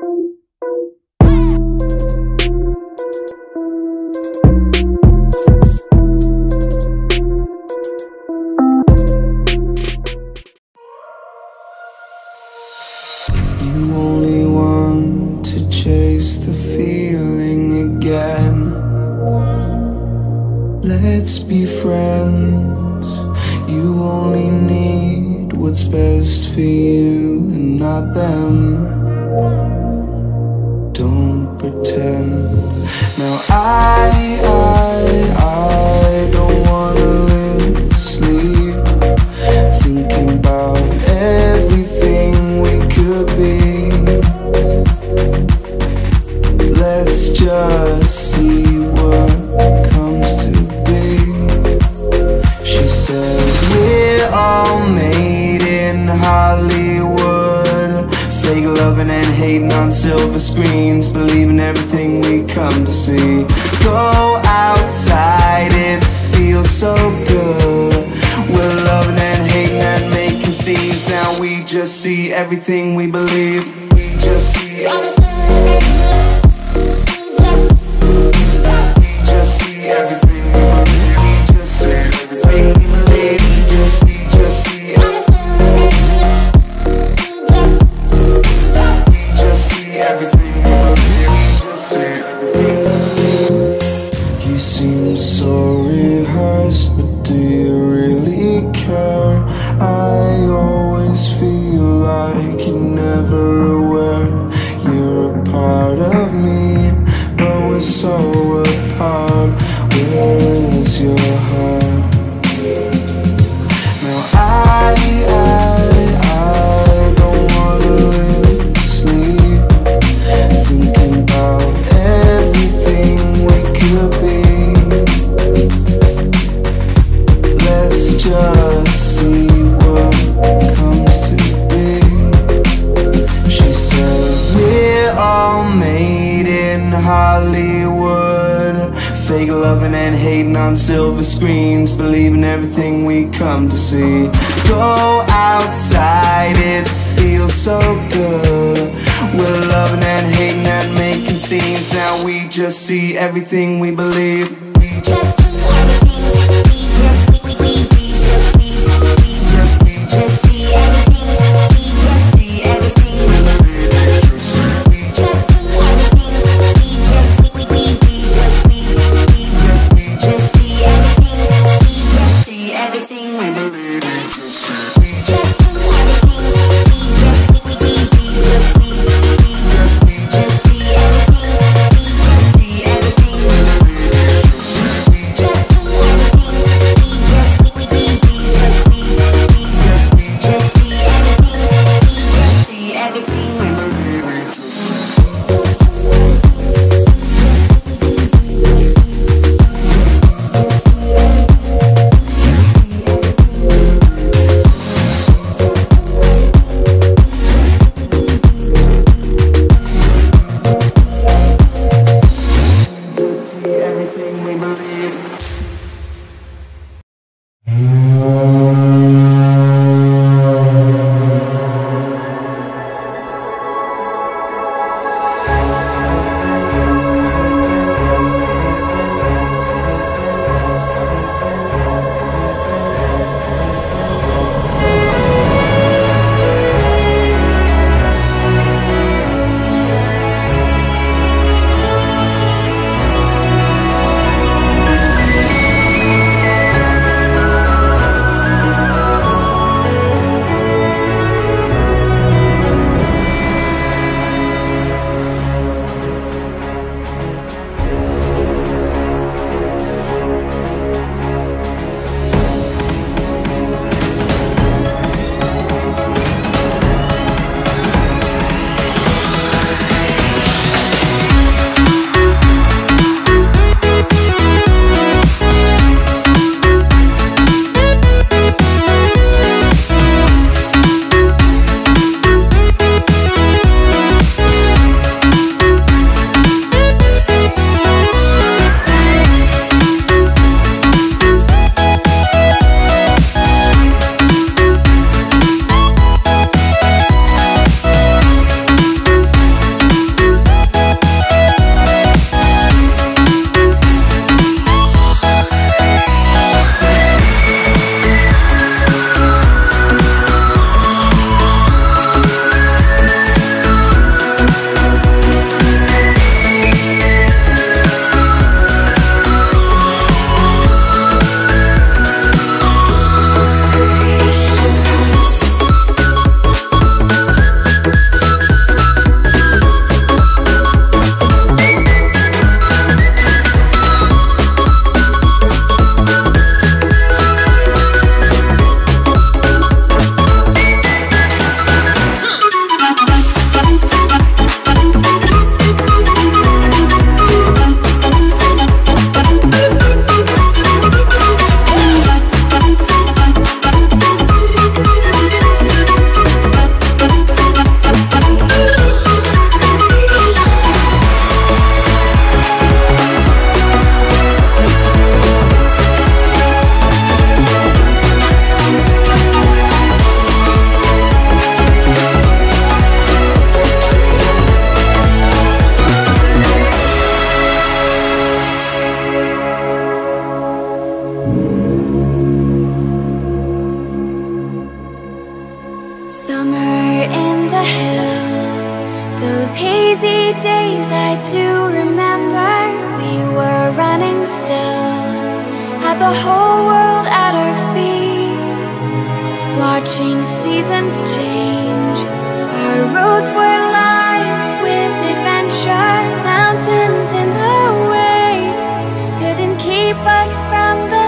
You only want to chase the feeling again. Let's be friends. You only need what's best for you and not them. Pretend. Now I, I, I don't wanna lose sleep thinking about everything we could be. Let's just see what comes to be. She said, We're all made in Hollywood. Fake loving and hating on silver screens. Believing everything we come to see. Go outside, it feels so good. We're loving and hating and making scenes. Now we just see everything we believe. We just see all made in Hollywood. Fake loving and hating on silver screens Believing everything we come to see. Go outside, it feels so good. We're loving and hating and making scenes. Now we just see everything we believe. We just the whole world at our feet, watching seasons change. Our roads were lined with adventure, mountains in the way couldn't keep us from the